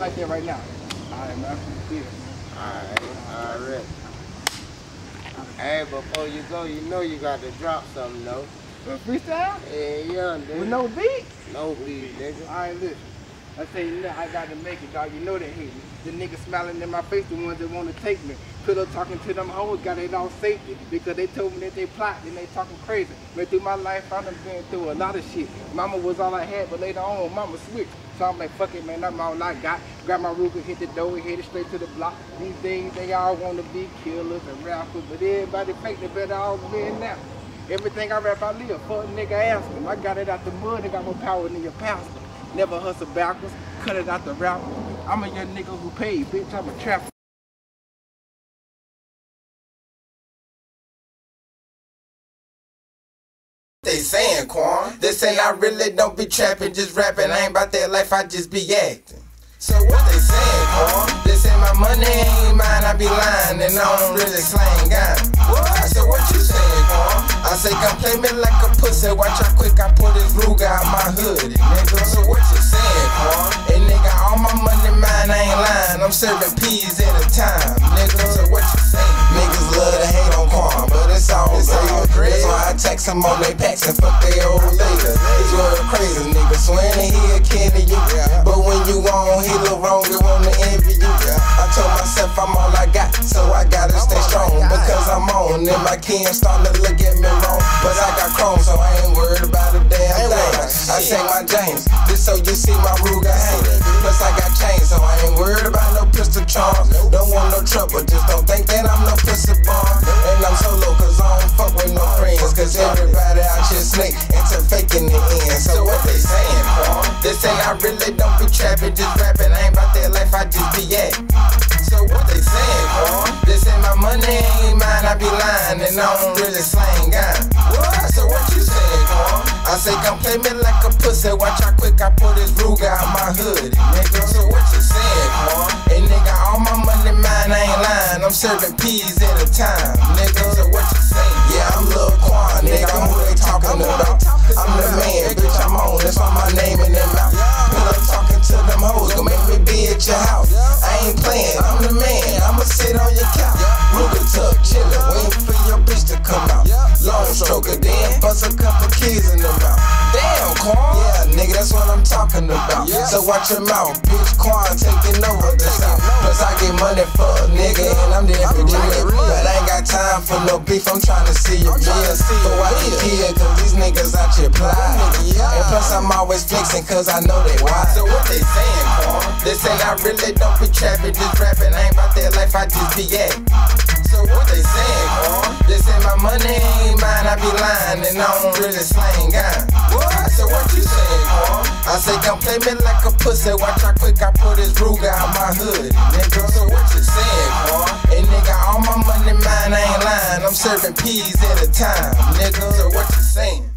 like that right now. All right, man. Yeah. Alright, alright. Hey, before you go, you know you got to drop something, though. Uh, freestyle? Yeah, yeah, With no beat? No beat, nigga. All right, listen. I say, you know, I got to make it, dog. You know they hate me. The niggas smiling in my face, the ones that want to take me. Could have talking to them hoes, got it all safety. Because they told me that they plot, and they talking crazy. But through my life, I done been through a lot of shit. Mama was all I had, but later on, mama switched. So I'm like, fuck it, man, I'm all I got. Grab my Ruger, hit the door, it straight to the block. These days, they all want to be killers and rappers, but everybody fake, they better all win now. Everything I rap, I live. Fuck nigga, ask him. I got it out the mud and got more power than your pastor. Never hustle backwards, cut it out the rapper. I'm a young nigga who paid, bitch. I'm a trapper. They saying, Quon. They say I really don't be trapping, just rapping. I ain't about that life, I just be acting. So what they saying, Quon? They say my money ain't mine, I be lying, and I don't really slang gun. I said, what you saying, Quon? I say, come play me like a pussy, watch how quick I pull this Ruger out my hood, nigga. So what you saying, Quon? And nigga, all my money mine, I ain't lying. I'm serving peas at a time, nigga. So what you saying? Quon, but it's all good. That's why I text them on they packs and fuck they old ladies. It's real crazy, nigga. Swearing he a kin to you. But when you on, he look wrong, they wanna envy you. I told myself I'm all I got, so I gotta stay strong. Because I'm on, and my kin starting to look at me wrong. But I got chrome, so I ain't worried about a damn thing. I say my James, just so you see my Ruger hanging. Plus I got chains, so I ain't worried about no pistol charms. Don't want no trouble, just don't think that I'm no pussy really don't be trapping, just rapping. I ain't about that life, I just be at. So what they saying, Paul? They say my money ain't mine, I be lying, and I don't really slang. What? So what you saying, Paul? I say come play me like a pussy, watch how quick I pull this Ruger out my hood, nigga. So what you saying, Paul? And nigga, all my money mine, I ain't lying. I'm serving peas at a time, nigga. So playing. I'm the man. I'ma sit on your couch. Ruger tuck, chillin', waiting for your bitch to come out. Long stroker, then bust a couple keys in the mouth. Damn, Quon. Yeah, nigga, that's what I'm talking about. So watch your mouth, bitch. Quon taking over the south. Plus I get money for a nigga, and I'm there for got time for no beef. I'm trying to see your meals. So I can kill, cause these niggas out here blind. And plus I'm always flexing, cause I know they wise. So what they saying, Quon? They say I really don't be trapping, just rapping. I ain't about that life, I just be at. So what they saying, Quon? They say my money ain't mine, I be lying, and I don't really slang gun. What? You saying, Quon? I say come play me like a pussy, watch how quick I pull this Ruger out my hood, nigga. So what you saying, Quon? And nigga, all my money mine, I ain't lying. I'm serving peas at a time, nigga. So what you saying?